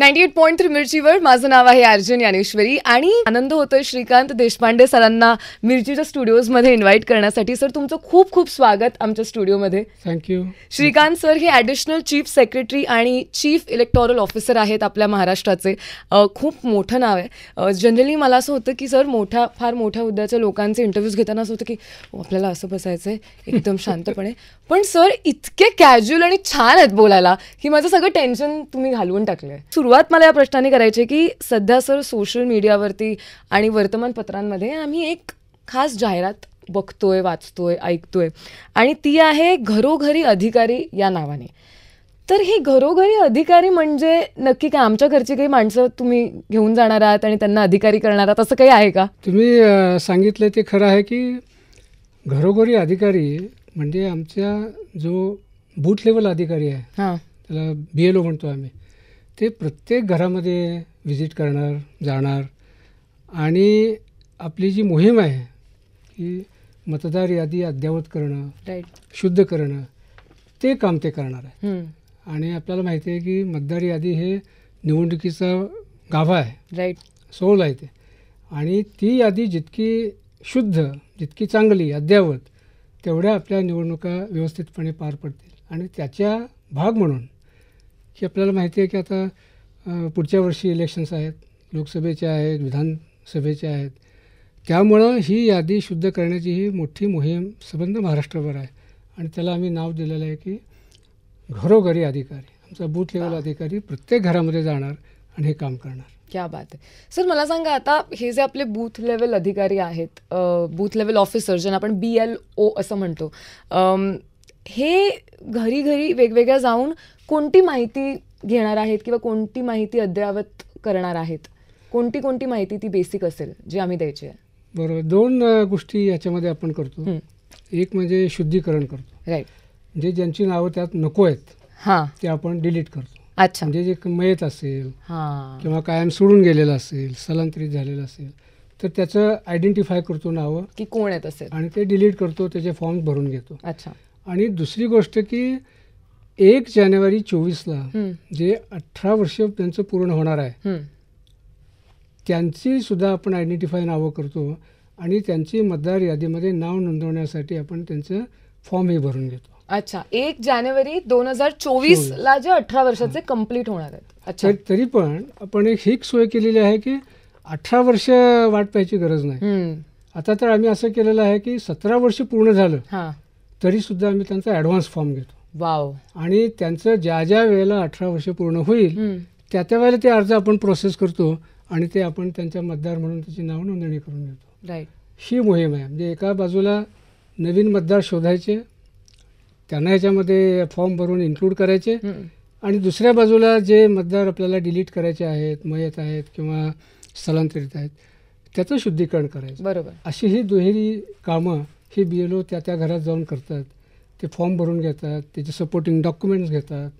Ninety eight point three मिरचीवर माझं नाव आहे अर्जुन ज्ञानेश्वरी आणि आनंद होतोय श्रीकांत देशपांडे सरांना मिरचीच्या स्टुडिओजमध्ये इन्व्हाइट करण्यासाठी. सर तुमचं खूप खूप स्वागत आमच्या स्टुडिओमध्ये. थँक्यू श्रीकांत सर हे ॲडिशनल चीफ सेक्रेटरी आणि चीफ इलेक्टोरल ऑफिसर आहेत आपल्या महाराष्ट्राचे. खूप मोठं नाव आहे. जनरली मला असं होतं की सर मोठ्या फार मोठ्या हुद्द्याच्या लोकांचे इंटरव्ह्यूज घेताना असं होतं की "ओ, आपल्याला असं बसायचं आहे एकदम शांतपणे. पण सर इतके कॅज्युअल आणि छान आहेत बोलायला की माझं सगळं टेन्शन तुम्ही घालवून टाकलं आहे सुरुवात मला या प्रश्नाने करायची की सध्या सर सोशल मीडियावरती आणि वर्तमानपत्रांमध्ये आम्ही एक खास जाहिरात बघतोय वाचतोय ऐकतोय. आणि ती आहे घरोघरी अधिकारी या नावाने. तर ही घरोघरी अधिकारी म्हणजे नक्की काय? आमच्या घरची काही माणसं तुम्ही घेऊन जाणार आहात आणि त्यांना अधिकारी करणार आहात असं काही आहे का? तुम्ही सांगितलं ते खरं आहे की घरोघरी अधिकारी म्हणजे आमच्या जो बूथ लेवल अधिकारी आहे हां. त्याला बी एल ओ म्हणतो आम्ही. ते प्रत्येक घरामध्ये व्हिजिट करणार जाणार. आणि आपली जी मोहीम आहे की मतदार यादी अद्ययावत करणं शुद्ध करणं ते काम ते करणार आहे. आणि आपल्याला माहिती आहे की मतदार यादी हे निवडणुकीचा गाभा आहे. राईट सोल आहे ते. आणि ती यादी जितकी शुद्ध जितकी चांगली अद्ययावत तेवढ्या आपल्या निवडणुका व्यवस्थितपणे पार पडतील. आणि त्याच्या भाग म्हणून की आपल्याला माहिती आहे की आता पुढच्या वर्षी इलेक्शन्स आहेत लोकसभेचे आहेत विधानसभेचे आहेत. त्यामुळं ही यादी शुद्ध करण्याची ही मोठी मोहीम संबंध महाराष्ट्रभर आहे. आणि त्याला आम्ही नाव दिलेलं आहे की घरोघरी अधिकारी. आमचा बूथ लेवल अधिकारी प्रत्येक घरामध्ये जाणार आणि हे काम करणार. क्या बात आहे. सर मला सांगा आता हे जे आपले बूथ लेवल अधिकारी आहेत बूथ लेवल ऑफिसर ज्यांना आपण बी एल ओ असं म्हणतो हे घरी घरी वेगवेगळ्या जाऊन कोणती माहिती घेणार आहेत किंवा कोणती माहिती अद्ययावत करणार आहेत? कोणती कोणती माहिती ती बेसिक असेल जी आम्ही द्यायची आहे? बरोबर. दोन गोष्टी याच्यामध्ये आपण करतो. एक म्हणजे शुद्धीकरण करतो. राईट म्हणजे ज्यांची नावं त्यात नको आहेत हां. ते आपण डिलीट करतो. अच्छा. म्हणजे जे मयत असेल हां. किंवा कायम सोडून गेलेलं असेल स्थलांतरित झालेलं असेल तर त्याचं आयडेंटिफाय करतो नावं. की कोण येत असेल? आणि ते डिलीट करतो त्याचे फॉर्म भरून घेतो. अच्छा. आणि दुसरी गोष्ट की एक जानेवारी चोवीसला जे अठरा वर्ष त्यांचं पूर्ण होणार आहे. त्यांची सुद्धा आपण आयडेंटिफाय नावं करतो आणि त्यांची मतदार यादीमध्ये नाव नोंदवण्यासाठी आपण त्यांचं फॉर्मही भरून घेतो. अच्छा एक जानेवारी दोन हजार चोवीस ला जे अठरा वर्षाचे कंप्लीट होणार आहेत. अच्छा. तर तरी पण आपण एक ही सोय केलेली आहे की अठरा वर्ष वाट पाहायची गरज नाही. आता तर आम्ही असं केलेलं आहे की सतरा वर्ष पूर्ण झालं हा. तरीसुद्धा आम्ही त्यांचा ॲडव्हान्स फॉर्म घेतो. वाव. आणि त्यांचं ज्या ज्या वेळेला अठरा वर्ष पूर्ण होईल. त्या त्या वेळेला ते अर्ज आपण प्रोसेस करतो आणि ते आपण त्यांच्या मतदार म्हणून त्याची नाव नोंदणी करून घेतो. राईट ही मोहीम आहे. म्हणजे एका बाजूला नवीन मतदार शोधायचे त्यांना ह्याच्यामध्ये फॉर्म भरून इन्क्लूड करायचे. आणि दुसऱ्या बाजूला जे मतदार आपल्याला डिलीट करायचे आहेत मयत आहेत किंवा स्थलांतरित आहेत त्याचं शुद्धीकरण करायचं. बरोबर. अशी ही दुहेरी कामं ही बी एल ओ त्या त्या घरात जाऊन करतात. ते फॉर्म भरून घेतात त्याचे सपोर्टिंग डॉक्युमेंट्स घेतात.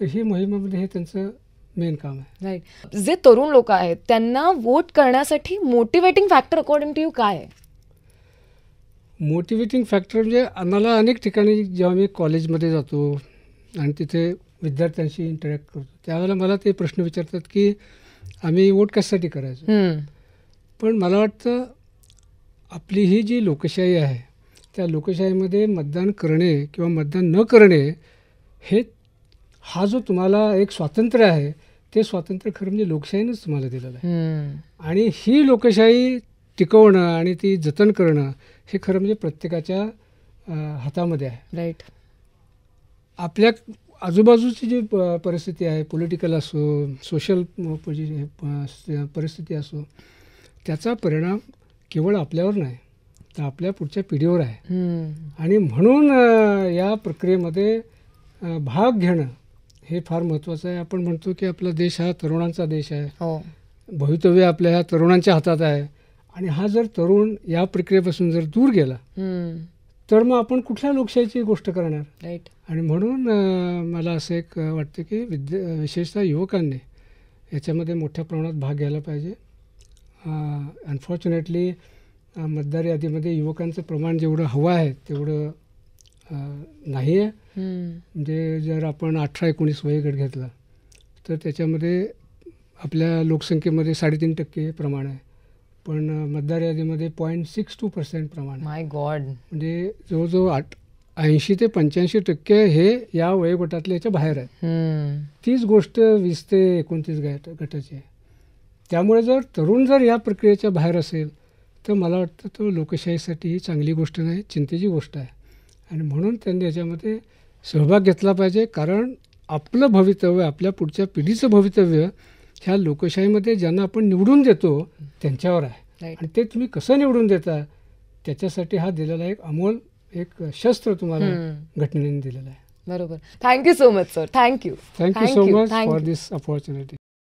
तर ही मोहिमेमध्ये हे त्यांचं मेन काम आहे. राईट जे तरुण लोक आहेत त्यांना वोट करण्यासाठी motivating factor according to you काय आहे? मोटिवेटिंग फॅक्टर म्हणजे आम्हाला अनेक ठिकाणी जेव्हा मी कॉलेजमध्ये जातो आणि तिथे विद्यार्थ्यांशी इंटरॅक्ट करतो त्यावेळेला मला ते प्रश्न विचारतात की आम्ही वोट कशासाठी करायचो. पण मला वाटतं आपली ही जी लोकशाही आहे त्या लोकशाहीमध्ये मतदान करणे किंवा मतदान न करणे हे हा जो तुम्हाला एक स्वातंत्र्य आहे ते स्वातंत्र्य खरं म्हणजे लोकशाहीनंच तुम्हाला दिलेलं आहे. आणि ही लोकशाही टिकवणं आणि ती जतन करणं हे खरं म्हणजे प्रत्येकाच्या हातामध्ये आहे. राईट आपल्या आजूबाजूची जी प- परिस्थिती आहे पॉलिटिकल असो सोशल परिस्थिती असो त्याचा परिणाम केवळ आपल्यावर नाही. तर आपल्या पुढच्या पिढीवर आहे. आणि म्हणून या प्रक्रियेमध्ये भाग घेणं हे फार महत्त्वाचं आहे. आपण म्हणतो की आपला देश हा तरुणांचा देश आहे. हो. भवितव्य आपल्या ह्या तरुणांच्या हातात आहे. आणि हा जर तरुण या प्रक्रियेपासून जर दूर गेला. तर मग आपण कुठल्या लोकशाहीची गोष्ट करणार? राईट. आणि म्हणून मला असं एक वाटतं की विद्या विशेषतः युवकांनी याच्यामध्ये मोठ्या प्रमाणात भाग घ्यायला पाहिजे. अनफॉर्च्युनेटली मतदार यादीमध्ये युवकांचं प्रमाण जेवढं हवं आहे तेवढं नाही आहे. म्हणजे जर आपण अठरा एकोणीस वयोगट घेतला तर त्याच्यामध्ये आपल्या लोकसंख्येमध्ये साडेतीन टक्के प्रमाण आहे. पण मतदार यादीमध्ये पॉईंट सिक्स टू पर्सेंट प्रमाण आहे. माय गॉड म्हणजे जवळजवळ आठ ऐंशी ते पंच्याऐंशी टक्के हे या वयोगटातल्या याच्या बाहेर आहेत. तीच गोष्ट वीस ते एकोणतीस गट गटाची आहे. त्यामुळे जर तरुण जर या प्रक्रियेच्या बाहेर असेल तर मला वाटतं तो लोकशाहीसाठी ही चांगली गोष्ट नाही चिंतेची गोष्ट आहे. आणि म्हणून त्यांनी याच्यामध्ये सहभाग घेतला पाहिजे कारण आपलं भवितव्य आपल्या पुढच्या पिढीचं भवितव्य ह्या लोकशाहीमध्ये ज्यांना आपण निवडून देतो त्यांच्यावर आहे. आणि ते तुम्ही कसं निवडून देता त्याच्यासाठी हा दिलेला एक अमोल एक शस्त्र तुम्हाला घटनेने दिलेलं आहे. बरोबर. Thank you so much sir thank you thank you so much for this opportunity